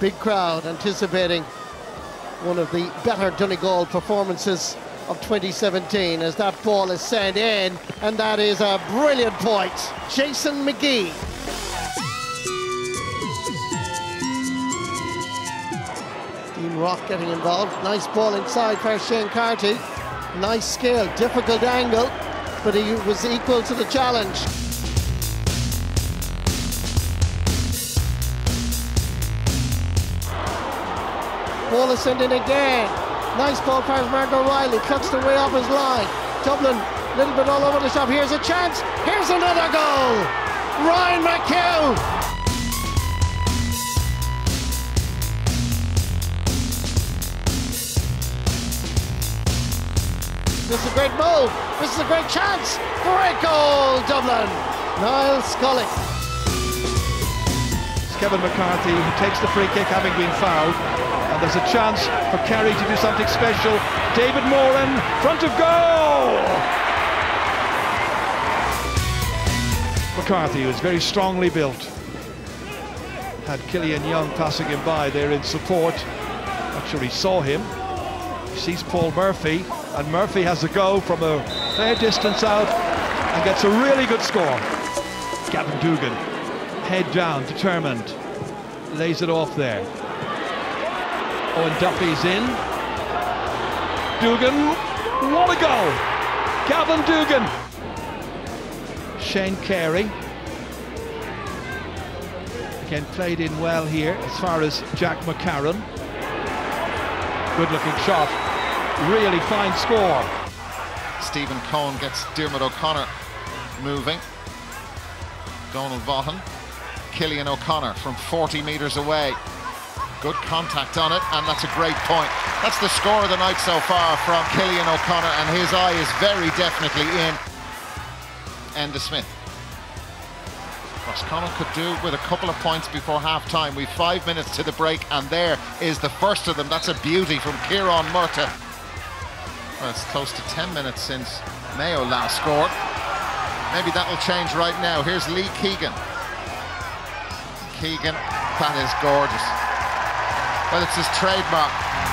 big crowd anticipating one of the better Donegal performances of 2017 as that ball is sent in, and that is a brilliant point. Jason McGee. Dean Rock getting involved. Nice ball inside for Shane Carthy. Nice skill, difficult angle, but he was equal to the challenge. Sent in again. Nice ball pass, Mark O'Reilly cuts the way off his line. Dublin, a little bit all over the shop. Here's a chance. Here's another goal. Ryan McHugh. This is a great move. This is a great chance. Great goal, Dublin. Niall Scully. Kevin McCarthy who takes the free kick having been fouled. And there's a chance for Kerry to do something special. David Moran, front of goal! McCarthy was very strongly built. Had Killian Young passing him by there in support. Not sure he saw him. He sees Paul Murphy, and Murphy has a go from a fair distance out and gets a really good score. Gavin Doogan, head down, determined, lays it off there. Owen Duffy's in. Doogan, what a goal! Gavin Doogan. Shane Carey. Again, played in well here as far as Jack McCarron. Good looking shot. Really fine score. Stephen Coen gets Diarmuid O'Connor moving. Donal Vaughan. Cillian O'Connor from 40 metres away. Good contact on it, and that's a great point. That's the score of the night so far from Cillian O'Connor, and his eye is very definitely in. Enda Smith. Roscommon could do with a couple of points before half-time. We've five minutes to the break, and there is the first of them. That's a beauty from Ciarán Murtagh. Well, it's close to 10 minutes since Mayo last scored. Maybe that'll change right now. Here's Lee Keegan. Keegan, that is gorgeous. Well, it's his trademark.